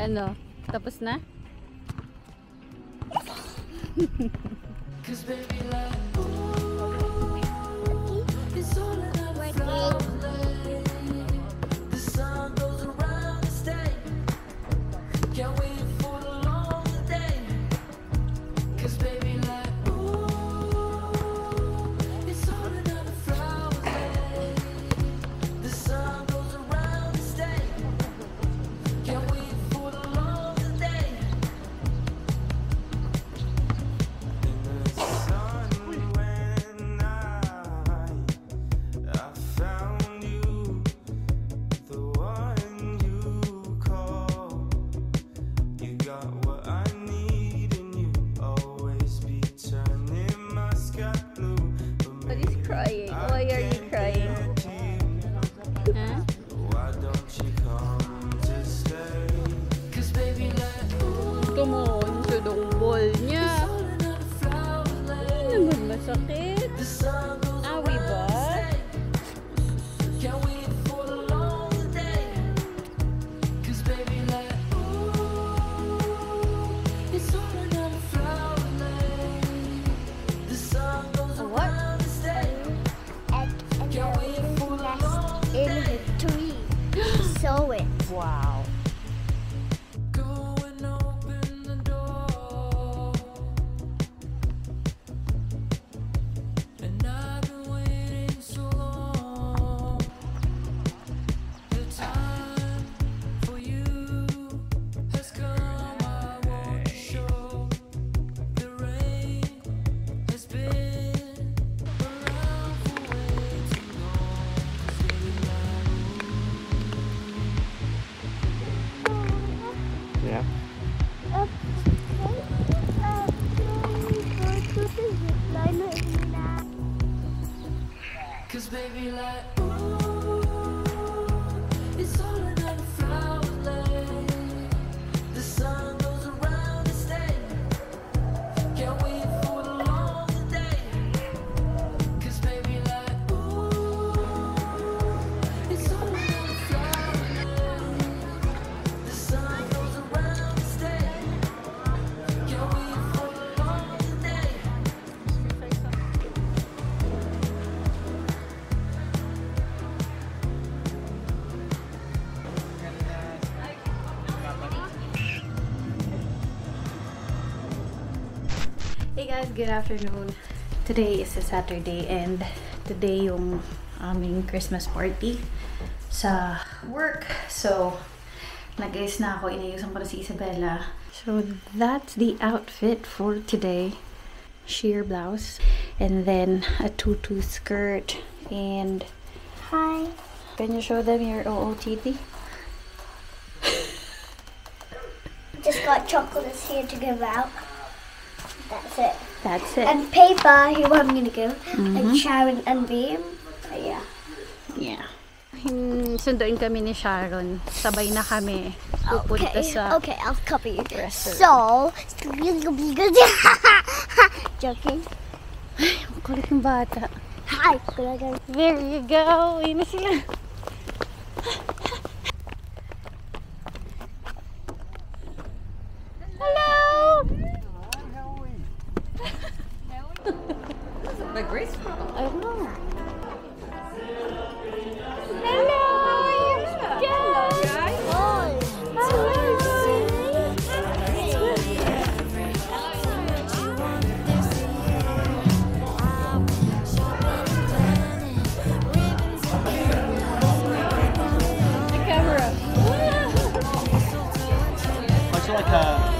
Ano? Tapos na? What Cause baby like guys, good afternoon. Today is a Saturday and today yung aming Christmas party sa work. So, nag-ayos na ako. Inayusan ko na si Isabella. So, that's the outfit for today. Sheer blouse. And then, a tutu skirt. And, Hi. can you show them your OOTD? Just got chocolates here to give out. That's it. That's it. And paper, who I'm gonna give. Mhm. And Sharon and Beam. But yeah. Yeah. Hin- Sunduin kami ni Sharon. Sabay na kami. Pupunta Okay, sa... okay, I'll copy you. restaurant. So, joking. Ang kulit ng bata. Hi. There you go. Ayun na sila. I feel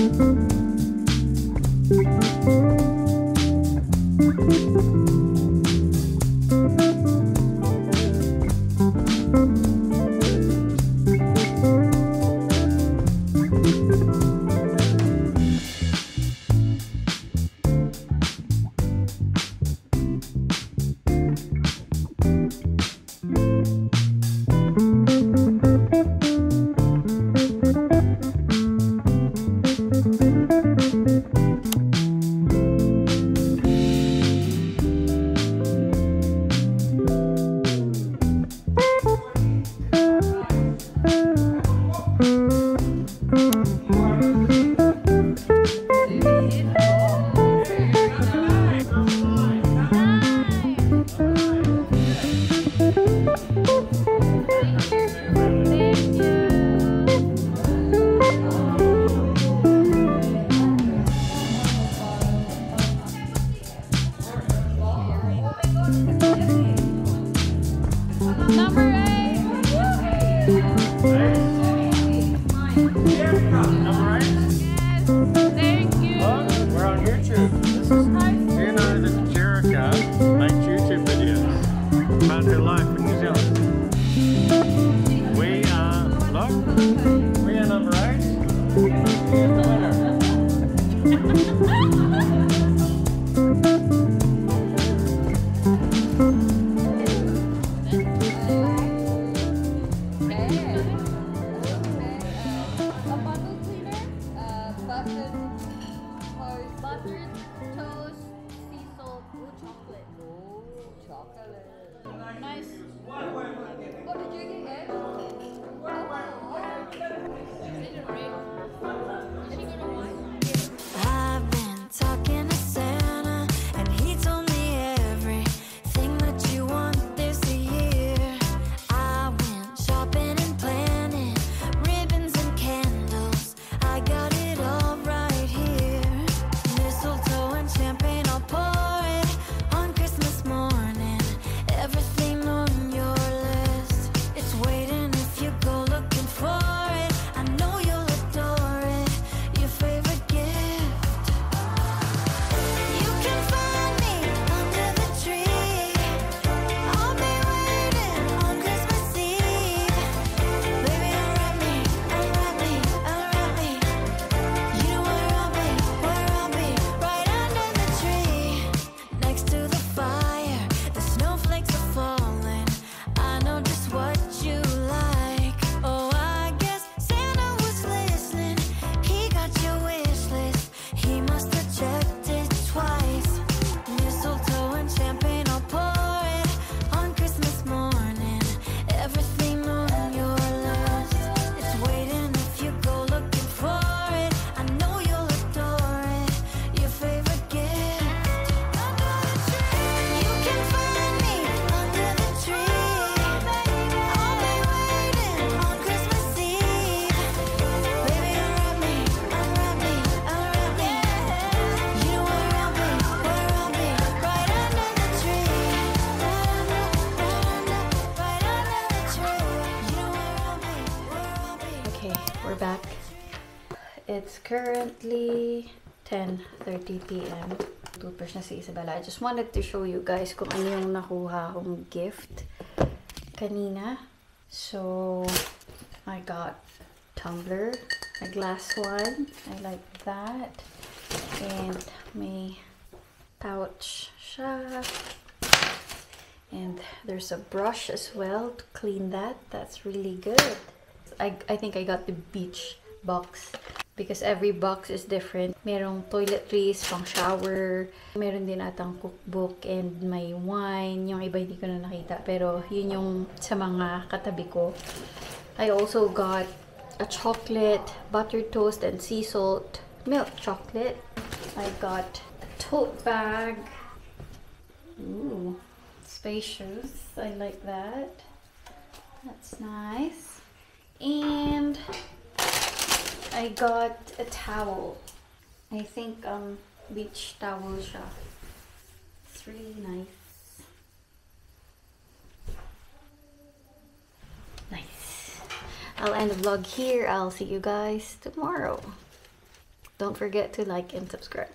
We're on currently 10.30 p.m. Tutbrush na si Isabella. I just wanted to show you guys kung ano yung nakuha kong gift kanina. So, I got tumbler, a glass one. I like that. And may pouch siya. And there's a brush as well to clean that. That's really good. I, I think I got the beach box because every box is different. Merong toiletries, pang shower. Meron din atang cookbook and may wine. Yung iba hindi ko na nakita. Pero yun yung sa mga katabi ko. I also got a chocolate, butter toast, and sea salt milk chocolate. I got a tote bag. Ooh, spacious. I like that. That's nice. And I got a towel. I think um beach towel siya. It's really nice. Nice. I'll end the vlog here. I'll see you guys tomorrow. Don't forget to like and subscribe.